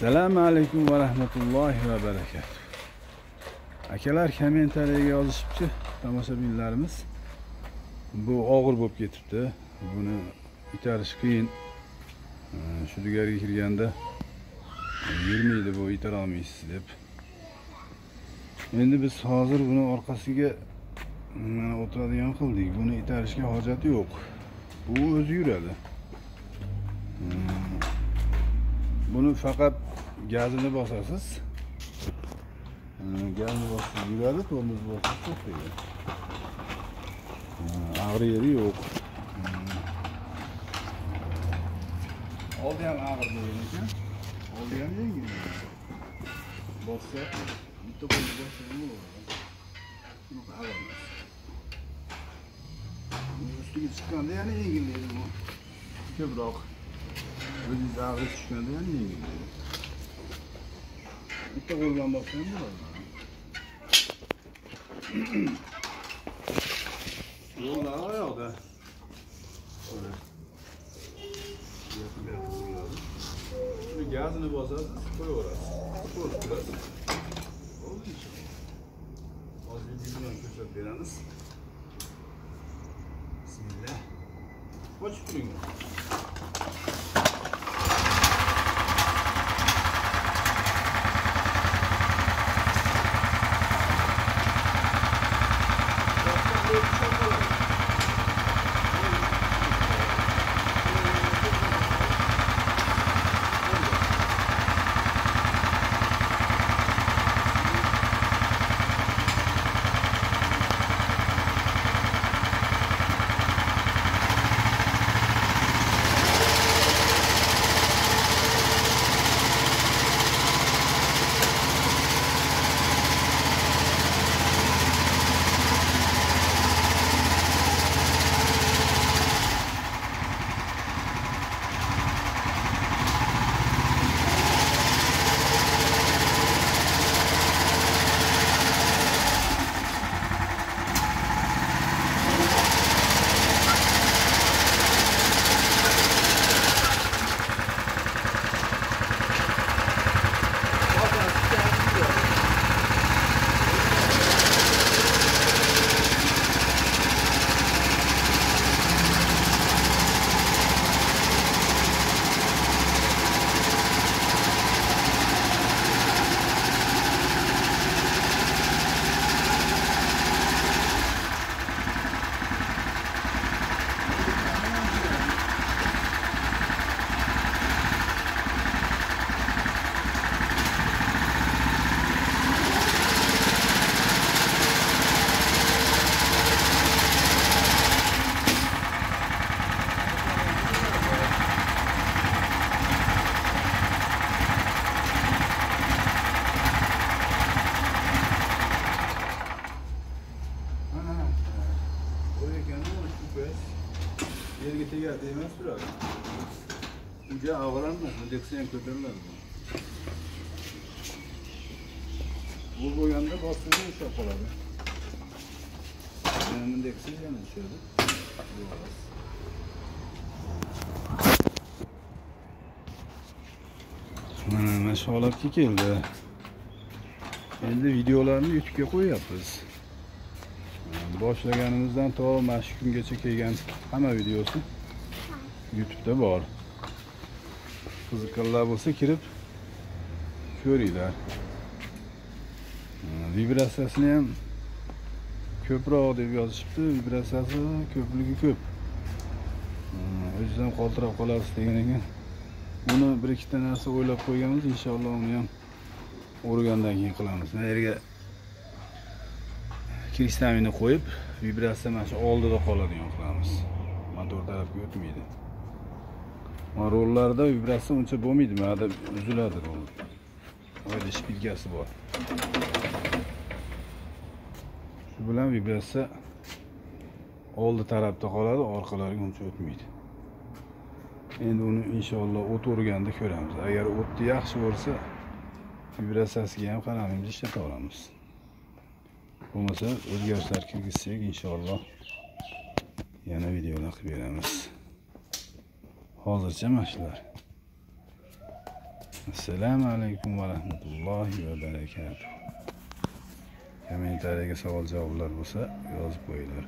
assalomu alaykum va rahmatullohi va barakatuh. Akalar kommentariyaga yozishibdi tomoshabinlarimiz. Bu og'ir bo'lib ketibdi. Buni itarish qiyin. Shu digarga kirganda yurmaydi bu itara olmaysiz deb. Endi biz hozir buni orqasiga mana o'tiradigan qildik. Buni itarishga hojati yo'q. Bu o'zi yuradi. Buni faqat gazini bosasiz. Gazni bosib yuradi tormoz bosib to'xtaydi Ee, yeri yo'q. Oldi ham og'ir bo'lgan ekan. Oldi ham yengil bossa bitta qo'lni bossa bo'laveradi bunaqa og'ir emas Buni ustiga chiqqanda yana yengillaydi bu. Ko'proq. O'zingiz og'ir tushganda yana yengillaydi bitta qo'l bilan bossa ham bo'ladi yo'llar oyoqda Böyle. Şimdi gazını bosasiz qo'yaverasiz to'lib turadi bo'ldi inshaalloh hozir video bilan ko'rsatib beramiz bismillah. Ochib turinglar Yer gete bez. Yergite geldiğime sürer. Uca havalanmasın, döksen kötürler bunu. Bu boyanda basını şapaladı. Benim deksiz yanı içiyordu. Bu orası. Mana sağlab keldi endi videolarni youtubega qo'yyapmiz boshlaganimizdan to mana shu kungacha kelgan hamma videosi YouTube'da bor. Qiziqqanlar bo'lsa kirib ko'ringlar. Hmm, Vibratsiyasini ham ko'proq deb yozishibdi. Vibratsiyasi ko'pligi ko'p. Hmm, O'zidan qoltirab qolasiz degan ekan. Buni bir ikkita narsa o'ylab qo'yganmiz, inshaalloh uni ham o'rgandan keyin qilamiz. Mana yerga kristalini qo'yib vibratsiya mana shu oldida qoladigan qilamiz. Motor tarafga o'tmaydi. Mana rollarda vibratsiya uncha bo'lmaydi mana uziladi rol. Oyda shpilkasi bor. Shu bilan vibratsiya oldi tarafda qoladi orqalariga uncha o'tmaydi. Endi uni inshaalloh o't o'rganda ko'ramiz. Agar o'tni yaxshi bo'lsa vibratsiyasiga ham qaramaymiz ishlata olamiz. Bo'lmasa o'zgarishlar kirgizsak inshaalloh yana videolar qilib beramiz. Hozircha mana shular. Assalomu alaykum va rahmatullohi va barakatuh. Kommentariyaga savol javoblar bo'lsa yozib qo'yinglar.